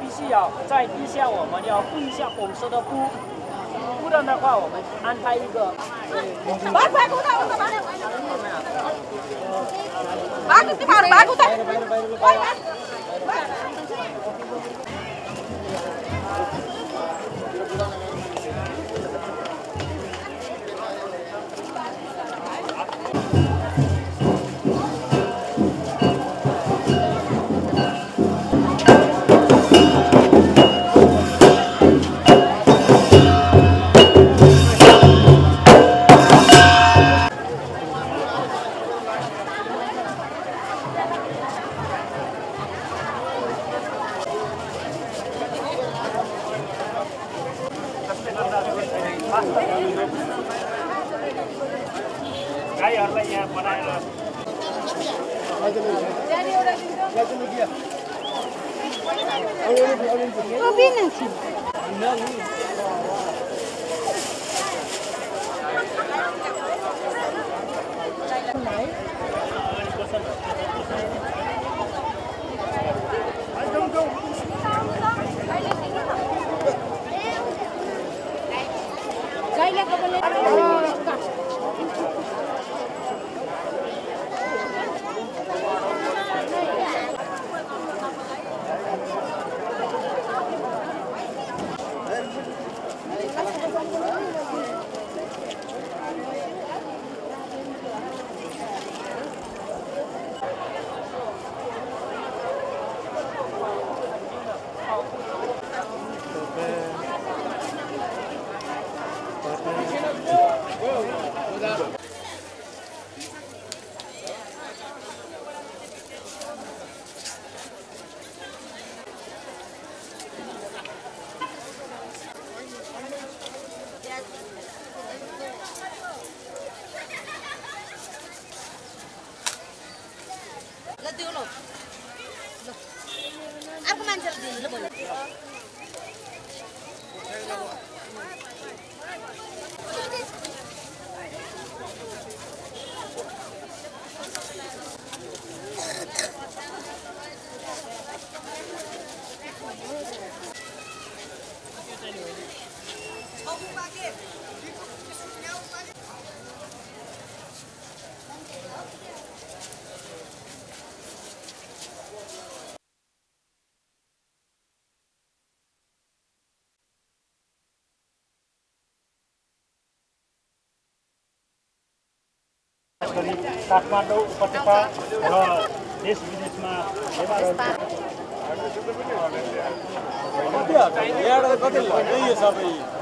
必须要在地下，我们要布一下红色的布，不然的话，我们安排一个。गाईहरूलाई यहाँ बनाएर ल ल ल अर्को मान्छेलाई दिनु ल भोलि काठमाडौँ उपत्यका र देश विदेशमा कति सबै